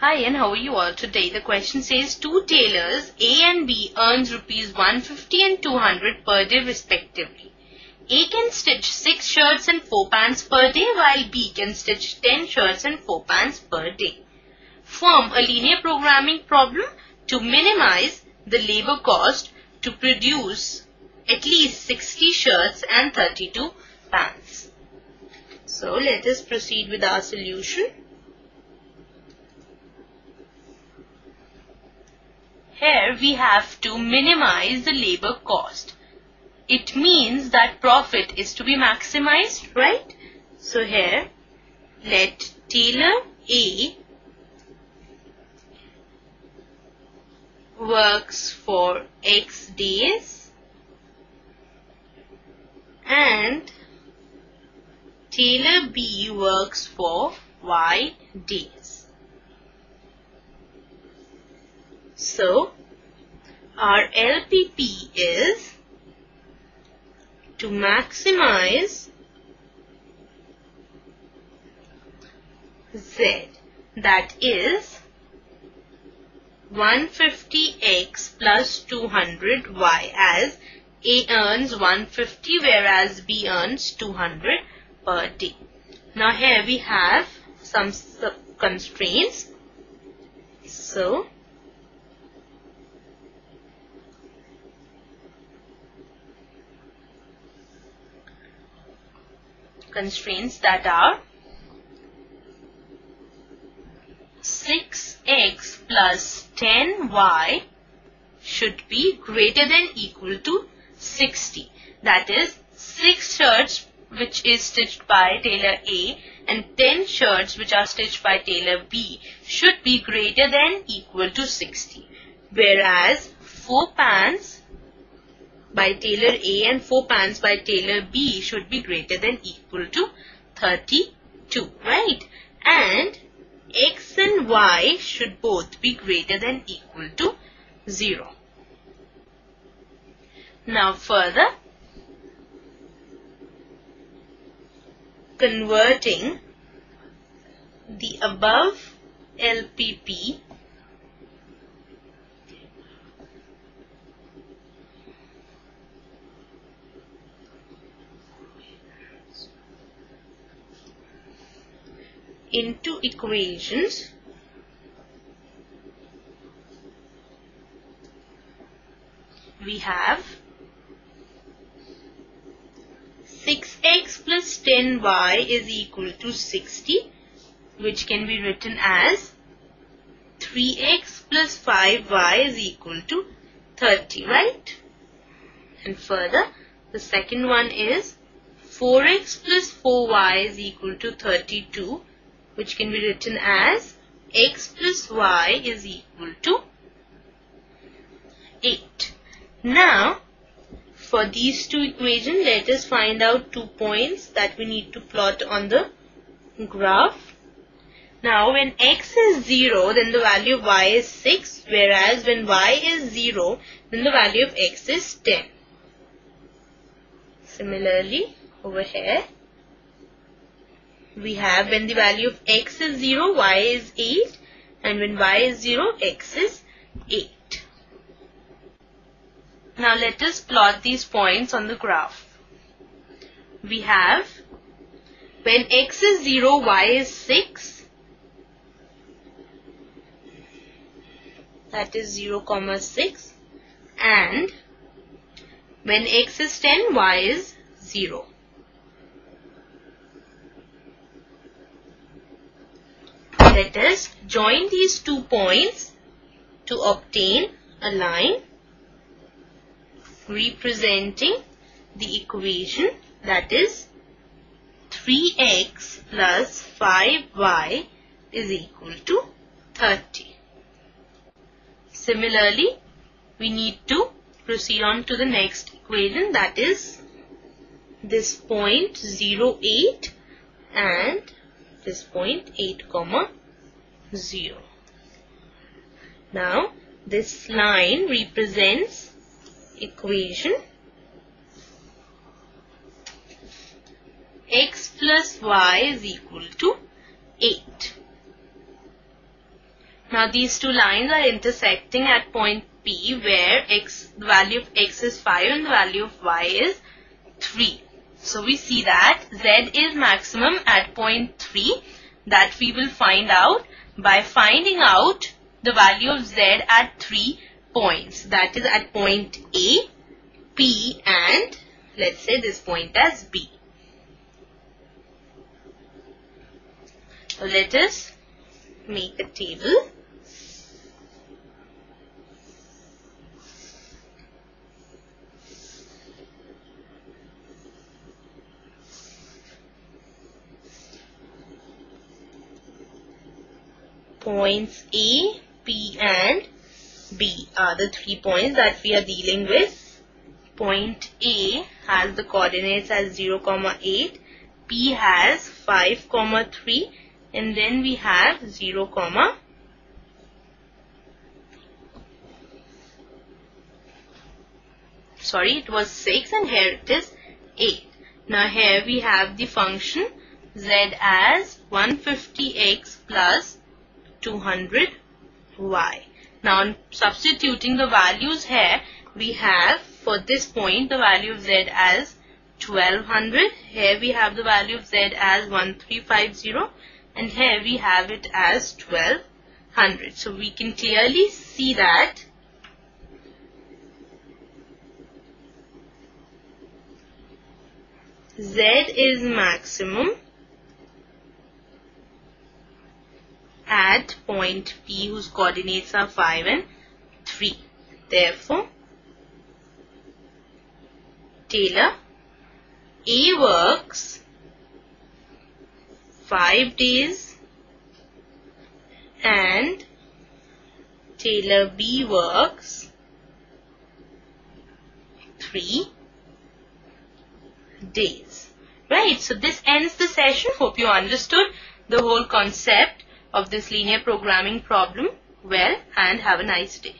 Hi and how are you all today? The question says two tailors A and B earns rupees 150 and 200 per day respectively. A can stitch 6 shirts and 4 pants per day while B can stitch 10 shirts and 4 pants per day. Form a linear programming problem to minimize the labor cost to produce at least 60 shirts and 32 pants. So let us proceed with our solution. Here we have to minimize the labor cost. It means that profit is to be maximized, right? So here, let tailor A works for X days and tailor B works for Y days. So, our LPP is to maximize Z that is 150x plus 200y as A earns 150 whereas B earns 200 per day. Now here we have some constraints. So constraints that are 6x plus 10y should be greater than equal to 60. That is 6 shirts which is stitched by tailor A and 10 shirts which are stitched by tailor B should be greater than equal to 60. Whereas 4 pants by tailor A and 4 pants by tailor B should be greater than equal to 32, right? And X and Y should both be greater than equal to 0. Now further, converting the above LPP into equations. We have 6x plus 10y is equal to 60 which can be written as 3x plus 5y is equal to 30 right? And further the second one is 4x plus 4y is equal to 32 which can be written as x plus y is equal to 8. Now, for these two equations, let us find out two points that we need to plot on the graph. Now, when x is 0, then the value of y is 6, whereas when y is 0, then the value of x is 10. Similarly, over here, we have when the value of x is 0, y is 8 and when y is 0, x is 8. Now let us plot these points on the graph. We have when x is 0, y is 6 that is 0 comma 6 and when x is 10, y is 0. Let us join these two points to obtain a line representing the equation that is 3x plus 5y is equal to 30. Similarly, we need to proceed on to the next equation that is this point 0, 8 and this point 8 comma 0. Now, this line represents equation x plus y is equal to 8. Now these two lines are intersecting at point P where x, the value of x is 5 and the value of y is 3. So we see that z is maximum at point 3 that we will find out by finding out the value of z at 3 points. That is at point A, P and let's say this point as B. So let us make a table. Points A, P and B are the three points that we are dealing with. Point A has the coordinates as 0, 8, P has 5, 3 and then we have 0, comma sorry it was 6 and here it is 8. Now here we have the function z as 150x plus 200y. Now substituting the values here we have for this point the value of z as 1200. Here we have the value of z as 1350 and here we have it as 1200. So we can clearly see that Z is maximum at point P whose coordinates are 5 and 3. Therefore, tailor A works 5 days and tailor B works 3 days. Right, so this ends the session. Hope you understood the whole concept of this linear programming problem well and have a nice day.